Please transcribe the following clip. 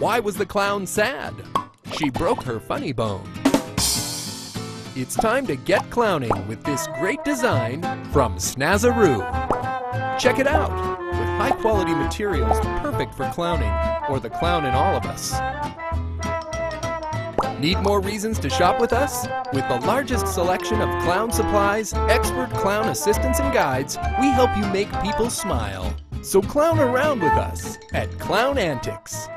Why was the clown sad? She broke her funny bone. It's time to get clowning with this great design from Snazaroo. Check it out! With high quality materials perfect for clowning, or the clown in all of us. Need more reasons to shop with us? With the largest selection of clown supplies, expert clown assistants and guides, we help you make people smile. So clown around with us at Clown Antics.